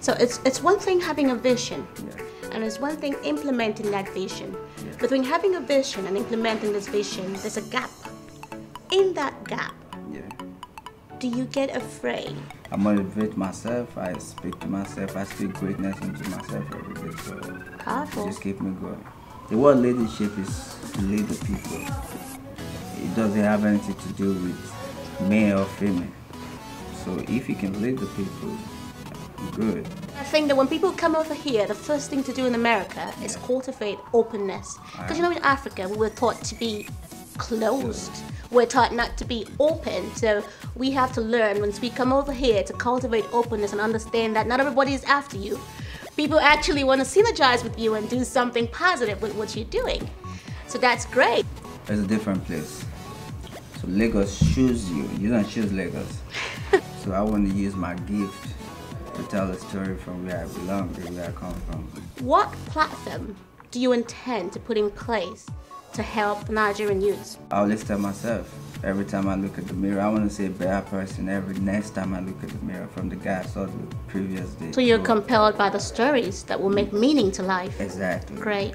So it's it's one thing having a vision, Yeah. and it's one thing implementing that vision. Between having a vision and implementing this vision, there's a gap. In that gap, Yeah. do you get afraid? I motivate myself. I speak to myself. I speak greatness into myself every day. So Powerful. just keep me going. The word leadership is to lead the people. It doesn't have anything to do with male or female. So if you can lead the people, good. I think that when people come over here, the first thing to do in America is cultivate openness. Because you know, in uh-huh. Africa, we were taught to be closed. We're taught not to be open. So we have to learn once we come over here to cultivate openness and understand that not everybody is after you. People actually want to synergize with you and do something positive with what you're doing. So that's great. It's a different place. So Lagos choose you. You don't choose Lagos. so I want to use my gift to tell a story from where I belong and where I come from. What platform do you intend to put in place to help Nigerian youths? I always tell myself every time I look at the mirror, I want to see a better person every next time I look at the mirror from the guy I saw the previous day. So you're compelled by the stories that will make meaning to life. Exactly. Great.